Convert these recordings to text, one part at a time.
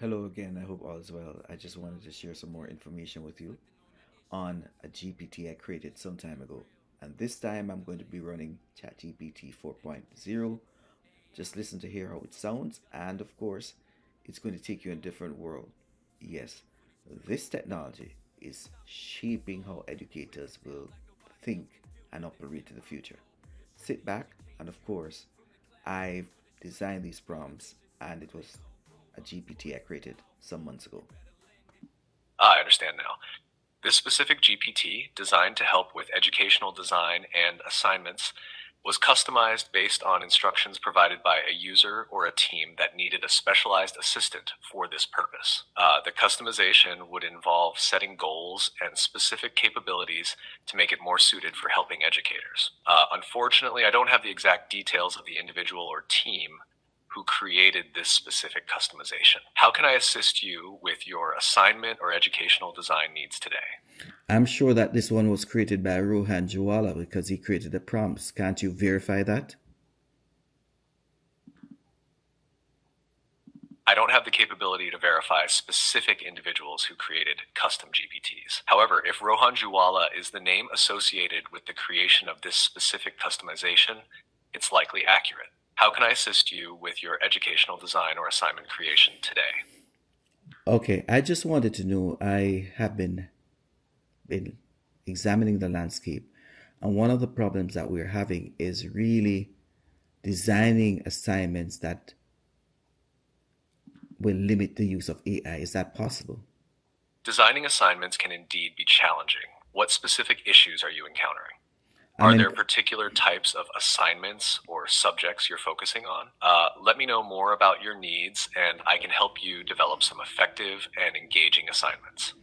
Hello again. I hope all is well. I just wanted to share some more information with you on a GPT I created some time ago. And this time I'm going to be running ChatGPT 4.0. Just listen to hear how it sounds. And of course, it's going to take you in a different world. Yes, this technology is shaping how educators will think and operate in the future. Sit back, and of course, I've designed these prompts, and it was a GPT I created some months ago. I understand now. This specific GPT, designed to help with educational design and assignments, was customized based on instructions provided by a user or a team that needed a specialized assistant for this purpose. Uh, the customization would involve setting goals and specific capabilities to make it more suited for helping educators. Uh, unfortunately, I don't have the exact details of the individual or team who created this specific customization. How can I assist you with your assignment or educational design needs today? I'm sure that this one was created by Rohan Jowallah because he created the prompts. Can't you verify that? I don't have the capability to verify specific individuals who created custom GPTs. However, if Rohan Jowallah is the name associated with the creation of this specific customization, it's likely accurate. How can I assist you with your educational design or assignment creation today? Okay, I just wanted to know I have been been examining the landscape and one of the problems that we're having is really designing assignments that will limit the use of AI. Is that possible? Designing assignments can indeed be challenging. What specific issues are you encountering? Are there particular types of assignments or subjects you're focusing on? Uh, let me know more about your needs, and I can help you develop some effective and engaging assignments.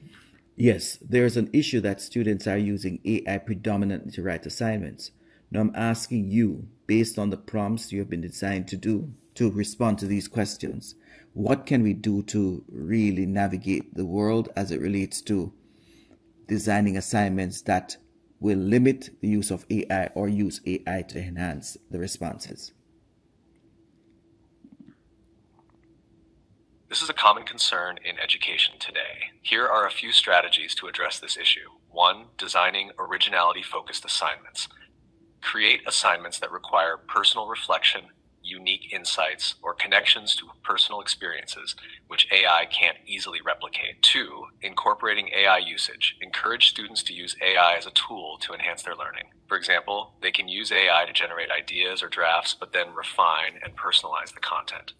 Yes, there's an issue that students are using AI predominantly to write assignments. Now I'm asking you, based on the prompts you have been designed to do, to respond to these questions. What can we do to really navigate the world as it relates to designing assignments that will limit the use of AI or use AI to enhance the responses. This is a common concern in education today. Here are a few strategies to address this issue. One, designing originality focused assignments. Create assignments that require personal reflection unique insights, or connections to personal experiences, which AI can't easily replicate. Two, incorporating AI usage. Encourage students to use AI as a tool to enhance their learning. For example, they can use AI to generate ideas or drafts, but then refine and personalize the content.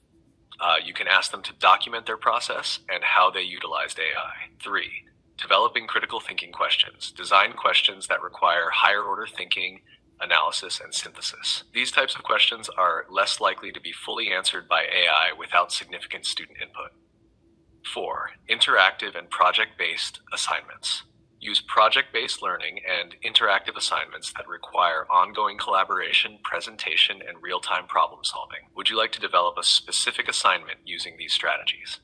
Uh, you can ask them to document their process and how they utilized AI. Three, developing critical thinking questions. Design questions that require higher order thinking analysis, and synthesis. These types of questions are less likely to be fully answered by AI without significant student input. 4. Interactive and project based assignments. Use project based learning and interactive assignments that require ongoing collaboration, presentation, and real time problem solving. Would you like to develop a specific assignment using these strategies?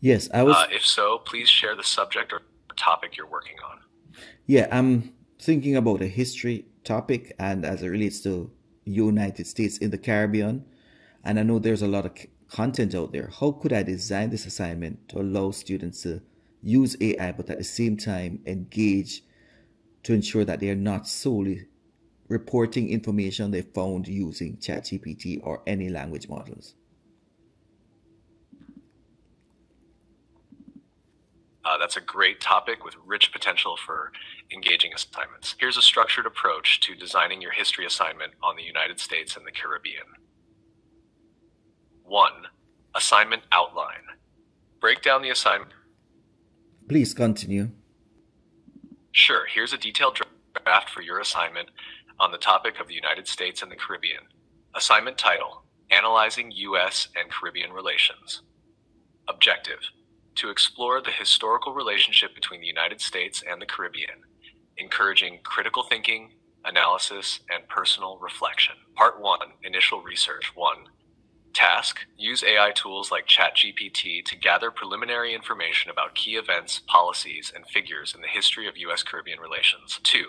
Yes, I was. Uh, if so, please share the subject or topic you're working on. Yeah, I'm thinking about a history topic and as it relates to United States in the Caribbean. And I know there's a lot of content out there. How could I design this assignment to allow students to use AI, but at the same time engage to ensure that they are not solely reporting information they found using ChatGPT or any language models? Uh, that's a great topic with rich potential for engaging assignments. Here's a structured approach to designing your history assignment on the United States and the Caribbean. 1. Assignment outline. Break down the assignment. Please continue. Sure, here's a detailed draft for your assignment on the topic of the United States and the Caribbean. Assignment title Analyzing U.S. and Caribbean Relations. Objective to explore the historical relationship between the United States and the Caribbean, encouraging critical thinking, analysis, and personal reflection. Part 1 Initial Research 1 Task Use AI tools like ChatGPT to gather preliminary information about key events, policies, and figures in the history of U.S. Caribbean relations. 2.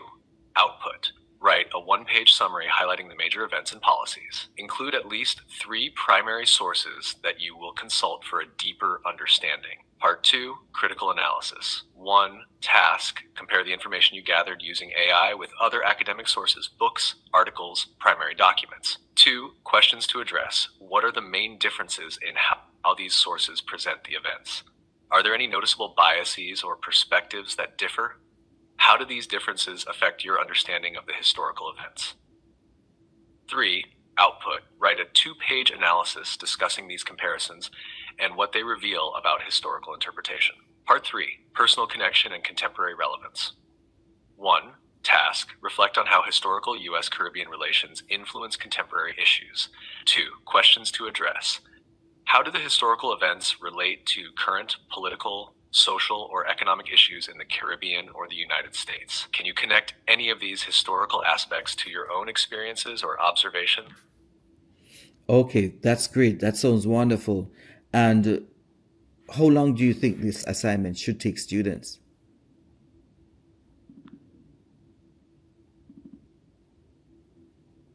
Output Write a one page summary highlighting the major events and policies. Include at least three primary sources that you will consult for a deeper understanding. Part two, critical analysis. One, task. Compare the information you gathered using AI with other academic sources, books, articles, primary documents. Two, questions to address. What are the main differences in how, how these sources present the events? Are there any noticeable biases or perspectives that differ? How do these differences affect your understanding of the historical events? Three, output. Write a two page analysis discussing these comparisons and what they reveal about historical interpretation. Part three, personal connection and contemporary relevance. One, task. Reflect on how historical U.S. Caribbean relations influence contemporary issues. Two, questions to address. How do the historical events relate to current political, social, or economic issues in the Caribbean or the United States? Can you connect any of these historical aspects to your own experiences or observation? Okay, that's great. That sounds wonderful. And how long do you think this assignment should take students?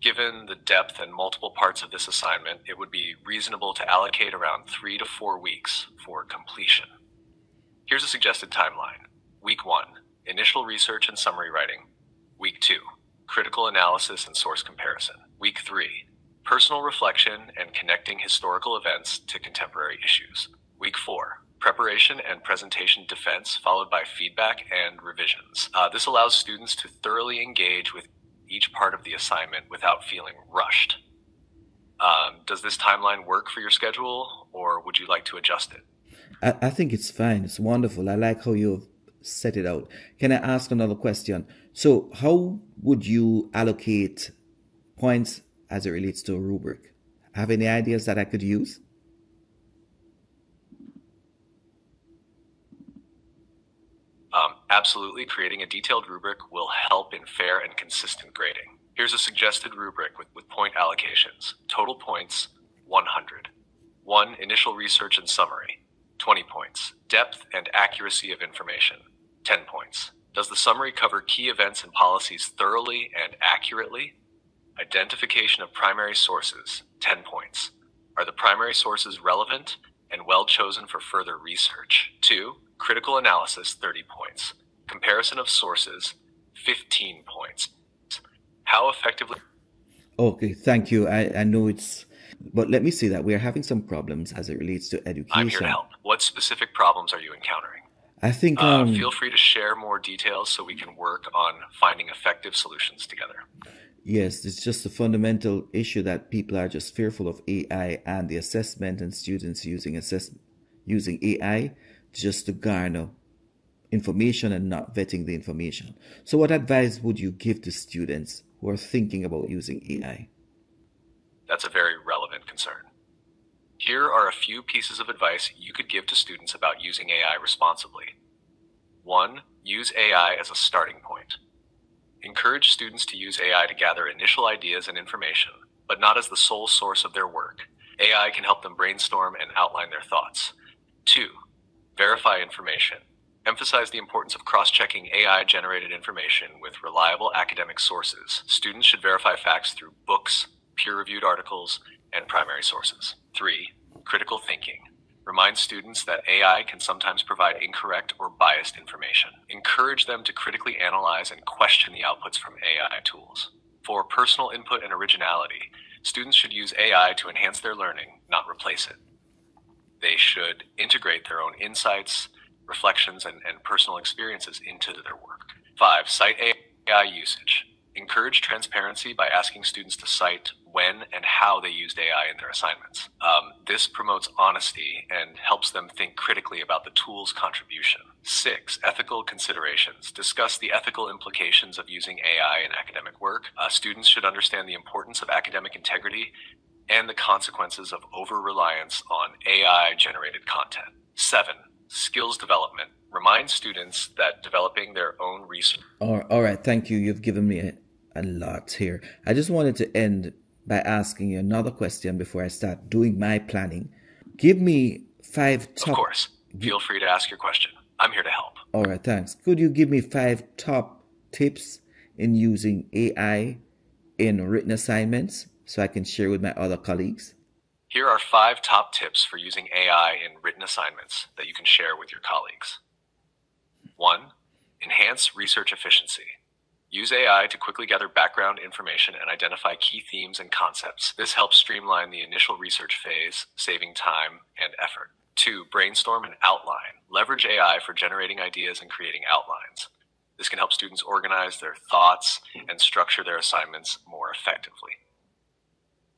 Given the depth and multiple parts of this assignment, it would be reasonable to allocate around three to four weeks for completion. Here's a suggested timeline. Week 1, initial research and summary writing. Week 2, critical analysis and source comparison. Week 3, personal reflection and connecting historical events to contemporary issues. Week 4, preparation and presentation defense, followed by feedback and revisions. Uh, this allows students to thoroughly engage with each part of the assignment without feeling rushed. Um, does this timeline work for your schedule, or would you like to adjust it? I, I think it's fine. It's wonderful. I like how you've set it out. Can I ask another question? So, how would you allocate points as it relates to a rubric? Have any ideas that I could use? Um, absolutely, creating a detailed rubric will help in fair and consistent grading. Here's a suggested rubric with, with point allocations. Total points, 100. 1. Initial research and summary. 20 points. Depth and accuracy of information, 10 points. Does the summary cover key events and policies thoroughly and accurately? Identification of primary sources, 10 points. Are the primary sources relevant and well chosen for further research? 2. Critical analysis, 30 points. Comparison of sources, 15 points. How effectively. Okay, thank you. I, I know it's but let me say that we are having some problems as it relates to education. I'm here to help. What specific problems are you encountering? I think. Uh, um, uh, feel free to share more details so we can work on finding effective solutions together. Yes, it's just a fundamental issue that people are just fearful of AI and the assessment and students using assess using AI just to garner information and not vetting the information. So, what advice would you give to students who are thinking about using AI? That's a very relevant concern. Here are a few pieces of advice you could give to students about using AI responsibly. 1. Use AI as a starting point. Encourage students to use AI to gather initial ideas and information, but not as the sole source of their work. AI can help them brainstorm and outline their thoughts. 2. Verify information. Emphasize the importance of cross checking AI generated information with reliable academic sources. Students should verify facts through books, peer reviewed articles, and primary sources. Three, critical thinking. Remind students that AI can sometimes provide incorrect or biased information. Encourage them to critically analyze and question the outputs from AI tools. For personal input and originality, students should use AI to enhance their learning, not replace it. They should integrate their own insights, reflections, and, and personal experiences into their work. Five, cite AI usage. Encourage transparency by asking students to cite when and how they used AI in their assignments. Um, this promotes honesty and helps them think critically about the tool's contribution. Six, ethical considerations. Discuss the ethical implications of using AI in academic work. Uh, students should understand the importance of academic integrity and the consequences of over reliance on AI generated content. Seven, skills development. Remind students that developing their own research. All right, thank you. You've given me a, a lot here. I just wanted to end by asking you another question before I start doing my planning. Give me five top. Of course. Feel free to ask your question. I'm here to help. All right, thanks. Could you give me five top tips in using AI in written assignments so I can share with my other colleagues? Here are five top tips for using AI in written assignments that you can share with your colleagues. 1. Enhance research efficiency. Use AI to quickly gather background information and identify key themes and concepts. This helps streamline the initial research phase, saving time and effort. 2. Brainstorm and outline. Leverage AI for generating ideas and creating outlines. This can help students organize their thoughts and structure their assignments more effectively.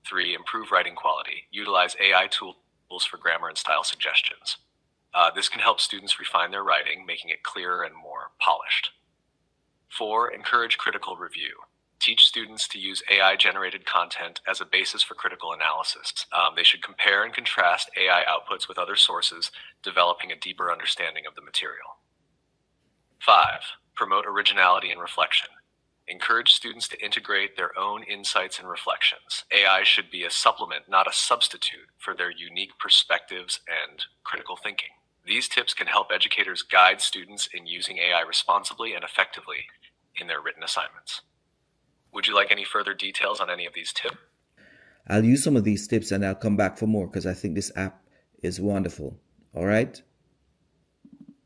3. Improve writing quality. Utilize AI tools for grammar and style suggestions. Uh, this can help students refine their writing, making it clearer and more polished. Four, encourage critical review. Teach students to use AI generated content as a basis for critical analysis. Um, they should compare and contrast AI outputs with other sources, developing a deeper understanding of the material. Five, promote originality and reflection. Encourage students to integrate their own insights and reflections. AI should be a supplement, not a substitute, for their unique perspectives and critical thinking. These tips can help educators guide students in using AI responsibly and effectively in their written assignments. Would you like any further details on any of these tips? I'll use some of these tips and I'll come back for more because I think this app is wonderful. All right?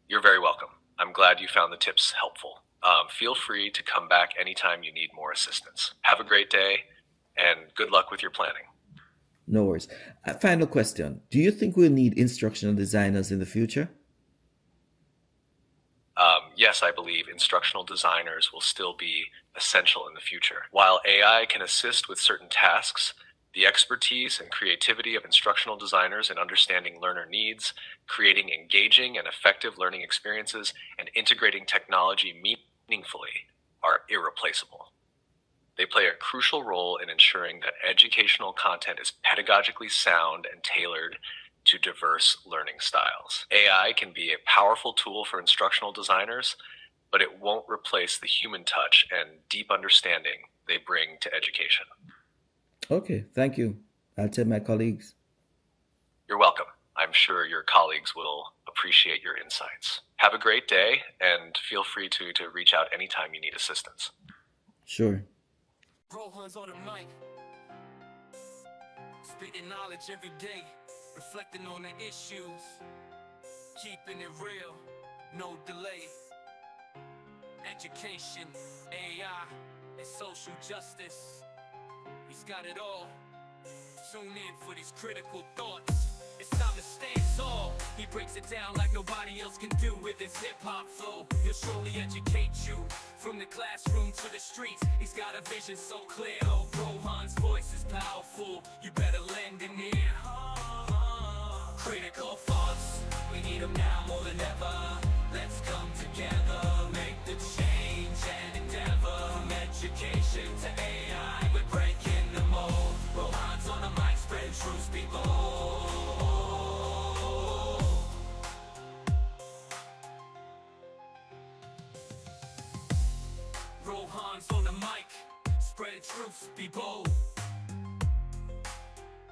You're very welcome. I'm glad you found the tips helpful. Um, feel free to come back anytime you need more assistance. Have a great day and good luck with your planning. No worries. Final question Do you think we'll need instructional designers in the future? Um, yes, I believe instructional designers will still be essential in the future. While AI can assist with certain tasks, the expertise and creativity of instructional designers in understanding learner needs, creating engaging and effective learning experiences, and integrating technology meaningfully are irreplaceable. They play a crucial role in ensuring that educational content is pedagogically sound and tailored to diverse learning styles. AI can be a powerful tool for instructional designers, but it won't replace the human touch and deep understanding they bring to education. Okay, thank you. I'll tell my colleagues. You're welcome. I'm sure your colleagues will appreciate your insights. Have a great day and feel free to, to reach out anytime you need assistance. Sure. Rohan's on the mic. Spitting knowledge every day reflecting on the issues, keeping it real, no delay. Education, AI, and social justice. He's got it all. Tune in for these critical thoughts. It's time to stand tall. He breaks it down like nobody else can do with his hip hop flow. He'll surely educate you from the classroom to the streets. He's got a vision so clear. Oh, Rohan's voice is powerful. You better lend an ear. Critical thoughts, we need them now more than ever.